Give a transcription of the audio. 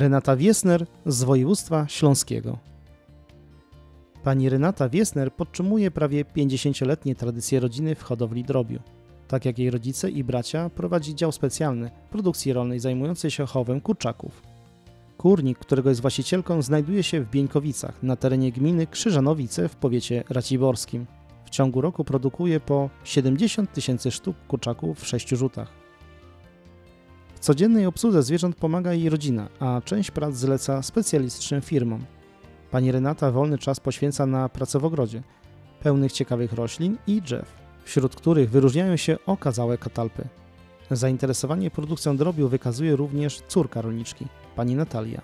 Renata Wiesner z województwa śląskiego. Pani Renata Wiesner podtrzymuje prawie 50-letnie tradycje rodziny w hodowli drobiu. Tak jak jej rodzice i bracia, prowadzi dział specjalny produkcji rolnej zajmujący się chowem kurczaków. Kurnik, którego jest właścicielką, znajduje się w Bieńkowicach na terenie gminy Krzyżanowice w powiecie raciborskim. W ciągu roku produkuje po 70 tysięcy sztuk kurczaków w sześciu rzutach. Codziennej obsłudze zwierząt pomaga jej rodzina, a część prac zleca specjalistycznym firmom. Pani Renata wolny czas poświęca na pracę w ogrodzie, pełnych ciekawych roślin i drzew, wśród których wyróżniają się okazałe katalpy. Zainteresowanie produkcją drobiu wykazuje również córka rolniczki, pani Natalia.